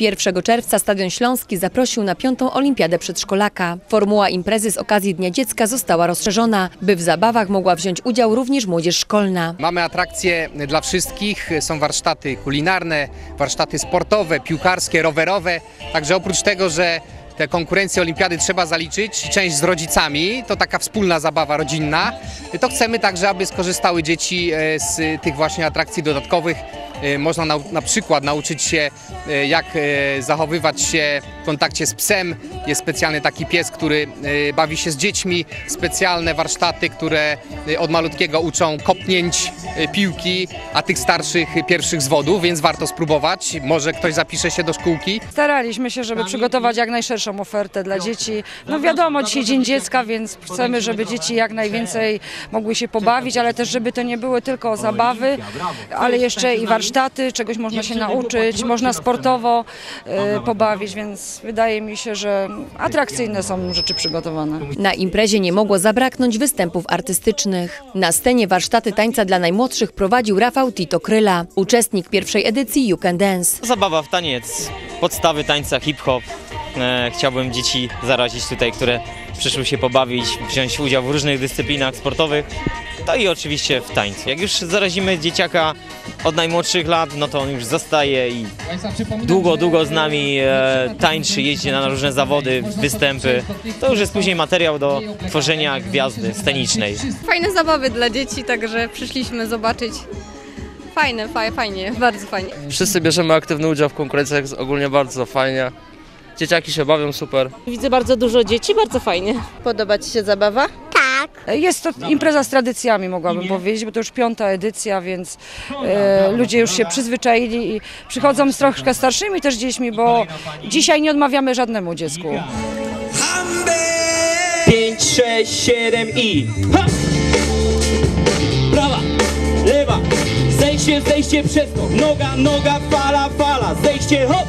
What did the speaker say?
1 czerwca Stadion Śląski zaprosił na piątą olimpiadę przedszkolaka. Formuła imprezy z okazji Dnia Dziecka została rozszerzona, by w zabawach mogła wziąć udział również młodzież szkolna. Mamy atrakcje dla wszystkich, są warsztaty kulinarne, warsztaty sportowe, piłkarskie, rowerowe. Także oprócz tego, że te konkurencje olimpiady trzeba zaliczyć, część z rodzicami, to taka wspólna zabawa rodzinna, to chcemy także, aby skorzystały dzieci e, z tych właśnie atrakcji dodatkowych. E, Można na, na przykład nauczyć się, e, jak e, zachowywać się w kontakcie z psem. Jest specjalny taki pies, który bawi się z dziećmi. Specjalne warsztaty, które od malutkiego uczą kopnięć piłki, a tych starszych pierwszych zwodów, więc warto spróbować. Może ktoś zapisze się do szkółki. Staraliśmy się, żeby przygotować jak najszerszą ofertę dla dzieci. No wiadomo, dzisiaj Dzień Dziecka, więc chcemy, żeby dzieci jak najwięcej mogły się pobawić, ale też, żeby to nie były tylko zabawy, ale jeszcze i warsztaty, czegoś można się nauczyć, można sportowo e, pobawić, więc wydaje mi się, że atrakcyjne są rzeczy przygotowane. Na imprezie nie mogło zabraknąć występów artystycznych. Na scenie warsztaty tańca dla najmłodszych prowadził Rafał Tito Kryla, uczestnik pierwszej edycji You Can Dance. Zabawa w taniec, podstawy tańca hip-hop. E, chciałbym dzieci zarazić tutaj, które przyszły się pobawić, wziąć udział w różnych dyscyplinach sportowych. To i oczywiście w tańcu. Jak już zarazimy dzieciaka od najmłodszych lat, no to on już zostaje i długo, długo z nami e, tańczy, jeździ na różne zawody, występy. To już jest później materiał do tworzenia gwiazdy scenicznej. Fajne zabawy dla dzieci, także przyszliśmy zobaczyć. Fajne, fajnie, fajnie, bardzo fajnie. Wszyscy bierzemy aktywny udział w konkurencjach, jest ogólnie bardzo fajnie. Dzieciaki się bawią super. Widzę bardzo dużo dzieci, bardzo fajnie. Podoba Ci się zabawa? Jest to impreza z tradycjami, mogłabym powiedzieć, bo to już piąta edycja, więc e, ludzie już się przyzwyczaili i przychodzą z troszkę starszymi też dziećmi, bo dzisiaj nie odmawiamy żadnemu dziecku. 5, 6, 7 i ha! Prawa, lewa, zejście, zejście przez to, noga, noga, fala, fala, zejście, hop,